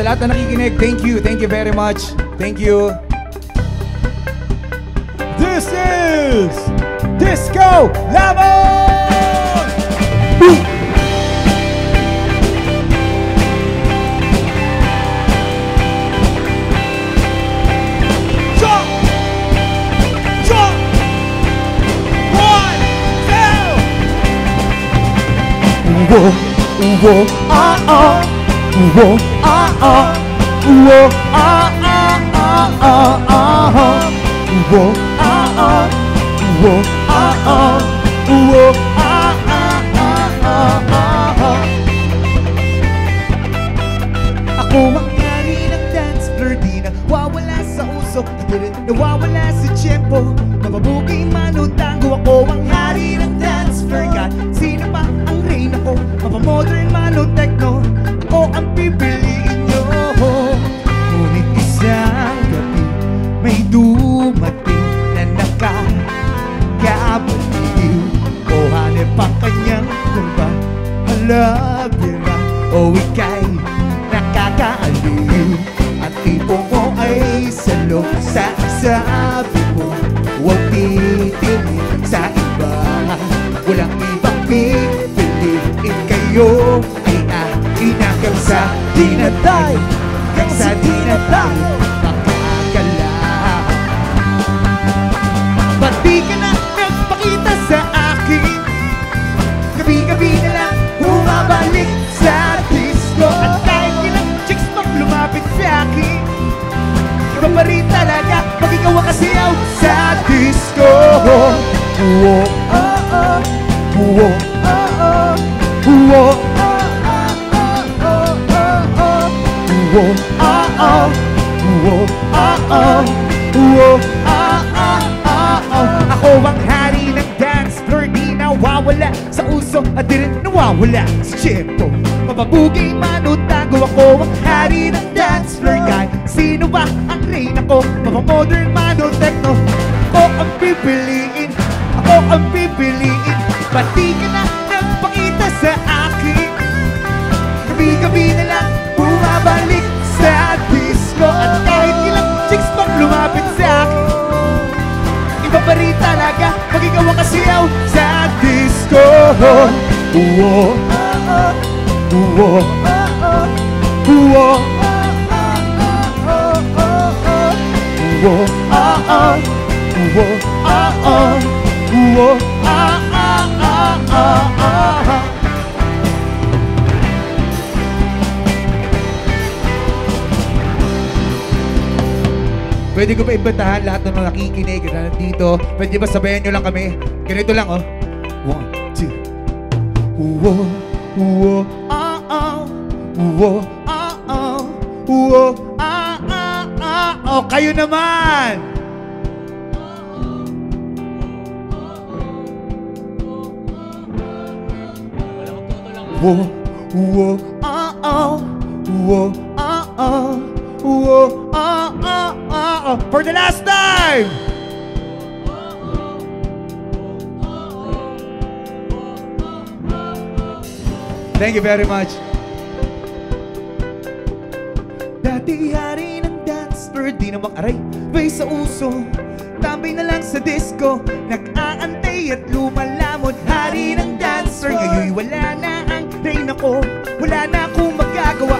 sa lahat na nakikinig, thank you, thank you very much. Thank you. This is Disco Lamon! Two! Whoa, whoa, ah, ah. Whoa, ah, ah. Whoa, ah, ah, ah, ah, ah. Whoa, ah, ah. Whoa, ah, ah. Whoa, ah, ah, ah, ah, ah. Ako May dumating na nakakabaliw O hanip ang kanyang kumba Halabira o ika'y nakakaaliw At tipo mo ay salo sa sabi mo Huwag titingin sa iba. Walang ibang pipiliin kayo Ay akin hanggang sa dinatay Hanggang sa dinatay pa rin talaga. Pag ikaw ang kasiyaw sa disco. Whoa, oh, oh, whoa, oh, oh, whoa, oh, oh, oh, oh, oh. Whoa, ah, ah, whoa, ah, ah, whoa, ah, ah, ah, ah. Ako ang hari ng dance floor Di nawawala sa uso At di rin nawawala sa tiyempo Mapabugi manutago Ako ang hari ng ko Mapamodern manotechno Ako ang pipiliin. Ako ang pipiliin. Ba't di ka na nagpakita sa akin. Gabi-gabi na lang bumabalik sa disco. At kahit ilang chicks pang lumapit sa akin Iba pa rin talaga pag ikaw ang kasiyaw sa disco. Uwo Uwo Uwo Uwo ah ah Uwo ah ah Uwo ah ah ah ah Pwede ko ba imbitahan lahat ng mga nakikinig na nandito? Pwede ba sabayan nyo lang kami? Ganito lang, oh. One, two. Uwo, uwo, ah, ah. Uwo, ah, ah. Ah, ah. Oh, kayo naman! Uwo, uwo, ah, ah. Uwo, ah, ah. Uwo, ah, ah, ah, ah. For the last time! Thank you very much. Dati hari floor, di na makaray, bay sa uso. Tambay na lang sa disco, nag-aantay at lumalamon. Hari ng dancer, ngayon wala na ang reina ko. Wala na akong magagawa,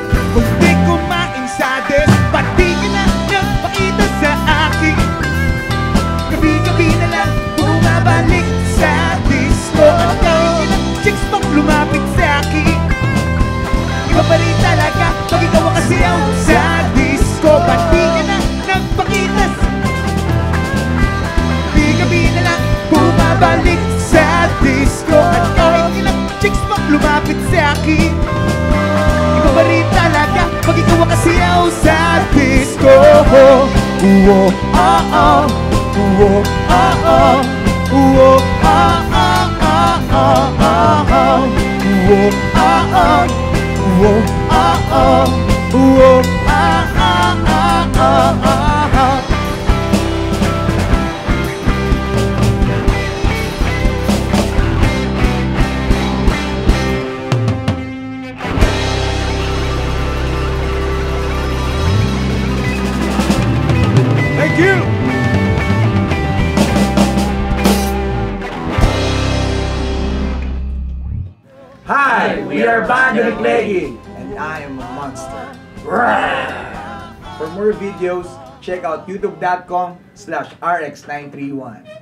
bumabalik sa disco At kahit ilang chicks pang lumapit sa akin Iba pa rin talaga pag ikaw ang kasiyaw sa disco Uwo, ah, ah Uwo, ah, ah Uwo, ah, ah, ah, ah, ah, ah Uwo, ah, ah Uwo, ah, ah Uwo, ah, ah, ah, ah, you! Hi, we are Band McLaggy. And I am a monster. For more videos, check out youtube.com slash rx931.